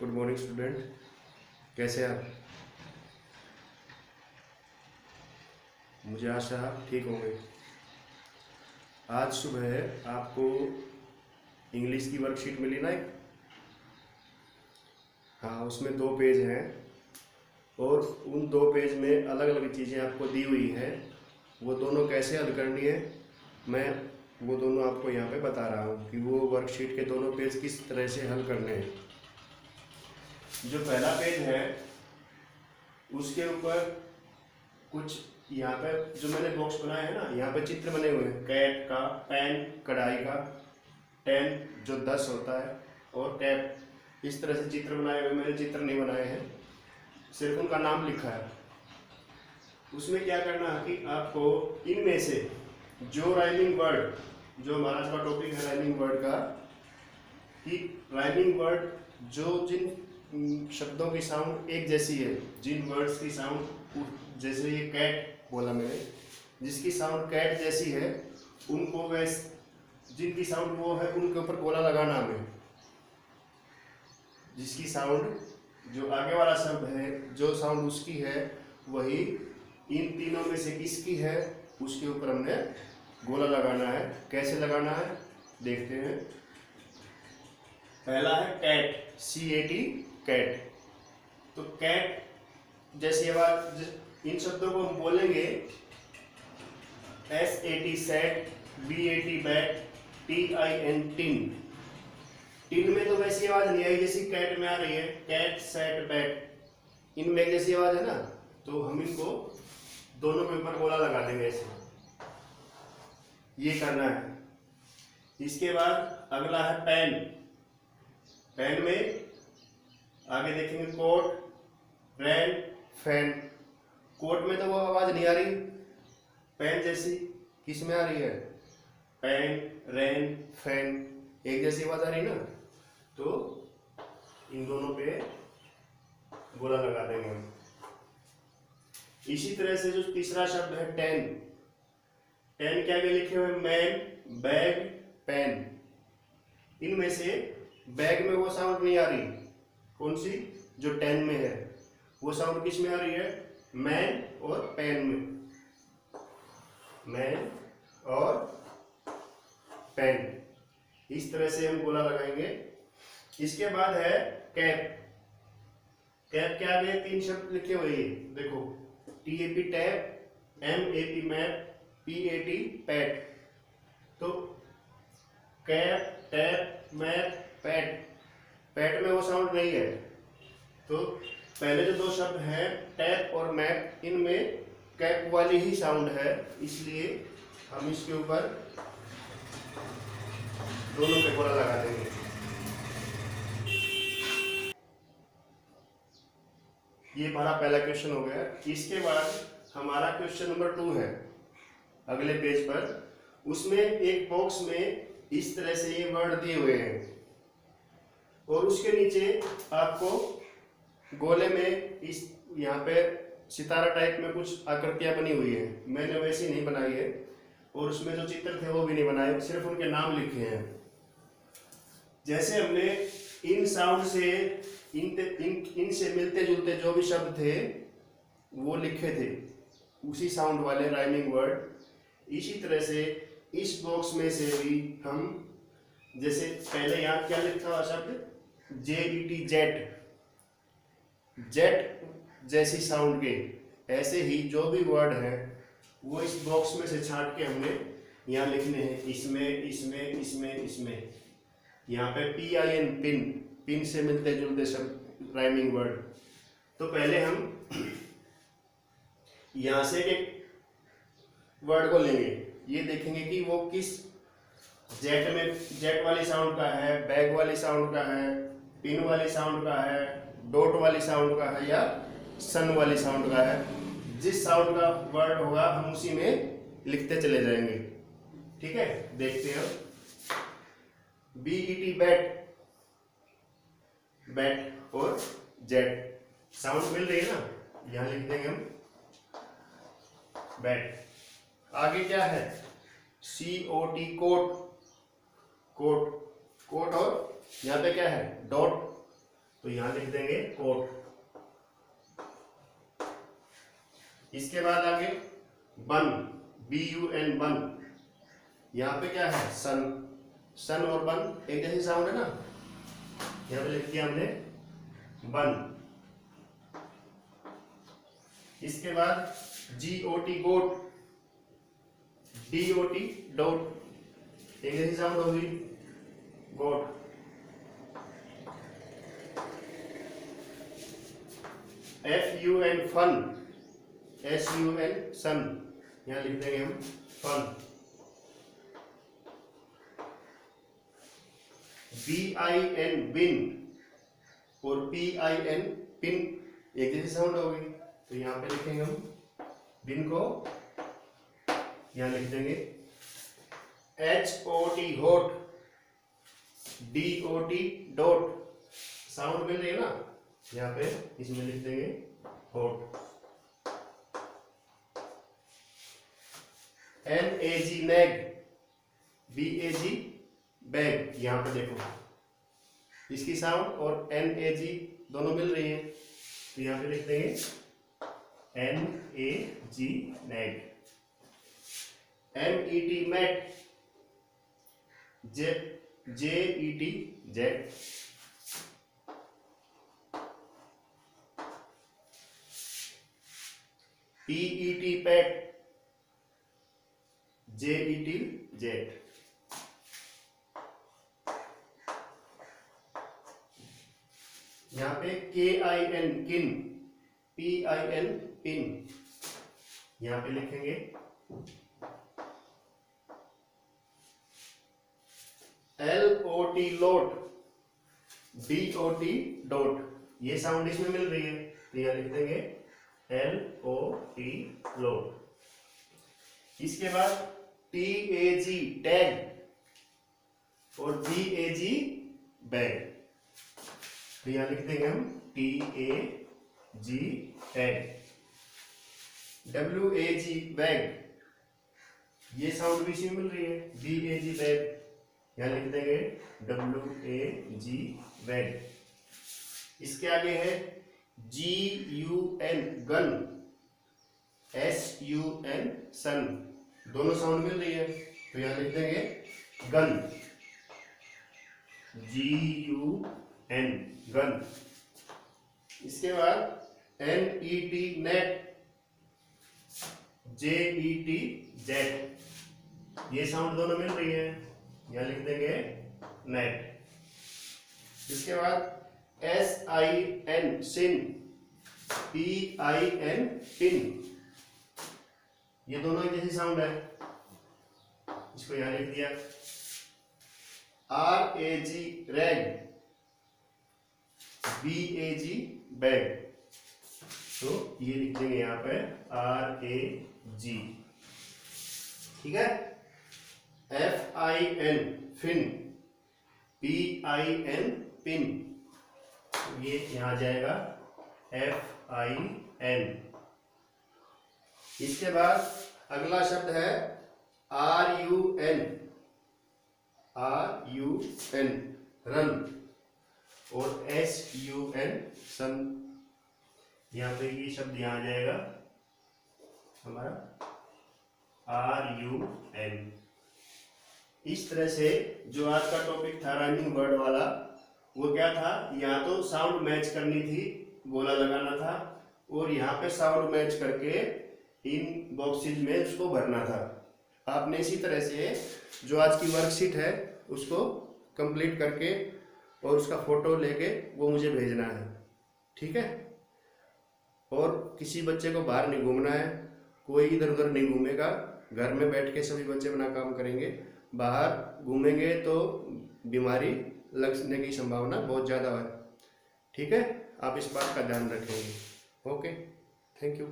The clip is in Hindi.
गुड मॉर्निंग स्टूडेंट कैसे आप? मुझे आशा आप ठीक होंगे। आज सुबह आपको इंग्लिश की वर्कशीट मिली ना एक? हाँ उसमें दो पेज हैं और उन दो पेज में अलग अलग चीज़ें आपको दी हुई हैं। वो दोनों कैसे हल करनी है, मैं वो दोनों आपको यहाँ पे बता रहा हूँ कि वो वर्कशीट के दोनों पेज किस तरह से हल करने हैं। जो पहला पेज है, उसके ऊपर कुछ यहाँ पे जो मैंने बॉक्स बनाया है ना, यहाँ पे चित्र बने हुए हैं। कैट का पेन कढ़ाई का टेन जो दस होता है, और टैप इस तरह से चित्र बनाए हुए मैंने चित्र नहीं बनाए हैं। सिर्फ़ उनका नाम लिखा है। उसमें क्या करना है कि आपको इनमें से जो राइमिंग वर्ड जो हमारा का टॉपिक है राइमिंग वर्ड का, कि राइमिंग वर्ड जो जिन शब्दों की साउंड एक जैसी है जिन वर्ड्स की साउंड जैसे ये कैट बोला मैंने, जिसकी साउंड कैट जैसी है, उनको वैस जिनकी साउंड वो है, उनके ऊपर गोला लगाना हमें जिसकी साउंड जो आगे वाला शब्द है, जो साउंड उसकी है, वही इन तीनों में से किसकी है, उसके ऊपर हमने गोला लगाना है। कैसे लगाना है? देखते हैं। पहला है cat C A T cat. तो कैट जैसी आवाज़ इन शब्दों को हम बोलेंगे S A T sat B A T bat T I N tin tin में तो वैसी आवाज़ नहीं आई जैसी कैट में आ रही है कैट सेट बैट इनमें जैसी आवाज़ है ना तो हम इनको दोनों के ऊपर गोला लगा देंगे ऐसे। ये करना है। इसके बाद अगला है पेन पेन में आगे देखेंगे कोट रैन फ़ैन। कोट में तो वो आवाज़ नहीं आ रही। पेन जैसी किसमें आ रही है? पेन, रैन, फ़ैन, एक जैसी आवाज़ आ रही ना? तो इन दोनों पे गोला लगा देंगे इसी तरह से जो तीसरा शब्द है टेन। टेन क्या क्या लिखे हुए मैन, बैग, पेन। इनमें से बैग में वो साउंड नहीं आ रही। कौन सी? जो टेन में है। वो साउंड किसमें आ रही है? मैन और पेन में। मैन और पेन इस तरह से हम गोला लगाएँगे। इसके बाद है कैप कैप के आगे तीन शब्द लिखे हुए हैं देखो। T A P tap M A P map P A T pat तो cap tap map pat pat में वो साउंड नहीं है। तो पहले जो दो शब्द हैं टैप और मैप इनमें कैप वाली ही साउंड है। इसलिए हम इसके ऊपर दोनों पे लगा देंगे। ये हमारा पहला क्वेश्चन हो गया। इसके बाद हमारा क्वेश्चन नंबर टू है, अगले पेज पर। उसमें एक बॉक्स में इस तरह से ये वर्ड दिए हुए हैं। और उसके नीचे आपको गोले में इस यहाँ पे सितारा टाइप में कुछ आकृतियाँ बनी हुई है। मैंने वैसी नहीं बनाई है। और उसमें जो चित्र थे वो भी नहीं बनाए, सिर्फ़ उनके नाम लिखे हैं। जैसे हमने इन साउंड से, इन इन इनसे मिलते जुलते जो भी शब्द थे, वो लिखे थे। उसी साउंड वाले राइमिंग वर्ड इसी तरह से इस बॉक्स में से भी हम, जैसे पहले यहाँ क्या लिखा हुआ शब्द? J E T jet jet जैसी साउंड के, ऐसे ही जो भी वर्ड है, वो इस बॉक्स में से छाट के हमने यहाँ लिखने हैं, इसमें इसमें इसमें इसमें। यहाँ पे P I N pin pin से मिलते जुलते शब्द राइमिंग वर्ड तो पहले हम यहाँ से एक वर्ड को लेंगे। ये देखेंगे कि वो किस जेट में, जेट वाली साउंड का है, बैग वाली साउंड का है पिन वाली साउंड का है डोट वाली साउंड का है या सन वाली साउंड का है। जिस साउंड का वर्ड होगा, हम उसी में लिखते चले जाएँगे। ठीक है? देखते हैं। B E T bet bet और जेट साउंड मिल रही है ना? यहाँ लिख देंगे हम। बैट आगे क्या है? C O T cot cot cot और यहाँ पे क्या है? डॉट तो यहाँ लिख देंगे कोट इसके बाद आगे बन बी यू एन बन यहाँ पे क्या है? सन सन और बन एक जैसे साउंड है ना? यहाँ पे लिख दिया हमने बन इसके बाद G O T got D O T dot एक जैसी साउंड होगी got F U N fun S U N sun यहाँ लिख देंगे हम fun B I N bin और पी आई एन पिन एक जैसी साउंड होगी? तो यहाँ पे लिखेंगे हम बिन को. यहाँ लिख देंगे H O T hot D O T dot sound मिल रही है ना? यहाँ पे इसमें लिख देंगे hot N A G nag B A G bag यहाँ पे देखो। इसकी साउंड और एन ए जी दोनों मिल रही है। तो यहाँ पे लिख देंगे N A G nag M E T met J J E T jet T pat J E T jet यहाँ पे K I N kin P I N pin यहाँ पे लिखेंगे। L O T lot D O T dot ये साउंड इसमें मिल रही है। तो यहाँ लिख देंगे। एल ओ टी लोट इसके बाद टी ए जी टैग और बी ए जी बैग तो यहाँ लिख देंगे हम T A G tag W A G bag ये साउंड भी इसमें मिल रही है बी ए जी बैग यहाँ लिख देंगे डब्ल्यू ए जी बैग इसके आगे है G U N gun. S U N sun. दोनों साउंड मिल रही है। तो यहाँ लिख देंगे gun. G U N gun. इसके बाद N E T net J E T jet ये साउंड दोनों मिल रही है। यहाँ लिख देंगे नेट इसके बाद S I N sin P I N pin ये दोनों एक जैसी साउंड है। इसको यहाँ लिख दिया। R A G rag B A G bag तो ये लिख देंगे यहाँ पे आर ए जी ठीक है? F I N fin P I N pin ये यहाँ जाएगा एफ़ आई एन इसके बाद अगला शब्द है R U N R U N run और एस यू एन सन यहाँ पे ये शब्द यहाँ आ जाएगा हमारा आर यू एन इस तरह से जो आज का टॉपिक था राइमिंग वर्ड वाला वो क्या था? यहाँ तो साउंड मैच करनी थी, गोला लगाना था, और यहाँ पे साउंड मैच करके इन बॉक्सेज में उसको भरना था। आपने इसी तरह से जो आज की वर्कशीट है, उसको कंप्लीट करके और उसका फ़ोटो लेके वो मुझे भेजना है। ठीक है? और किसी बच्चे को बाहर नहीं घूमना है। कोई इधर उधर नहीं घूमेगा। घर में बैठ के सभी बच्चे अपना काम करेंगे। बाहर घूमेंगे तो बीमारी लगने की संभावना बहुत ज़्यादा है। ठीक है? आप इस बात का ध्यान रखेंगे। ओके? Thank you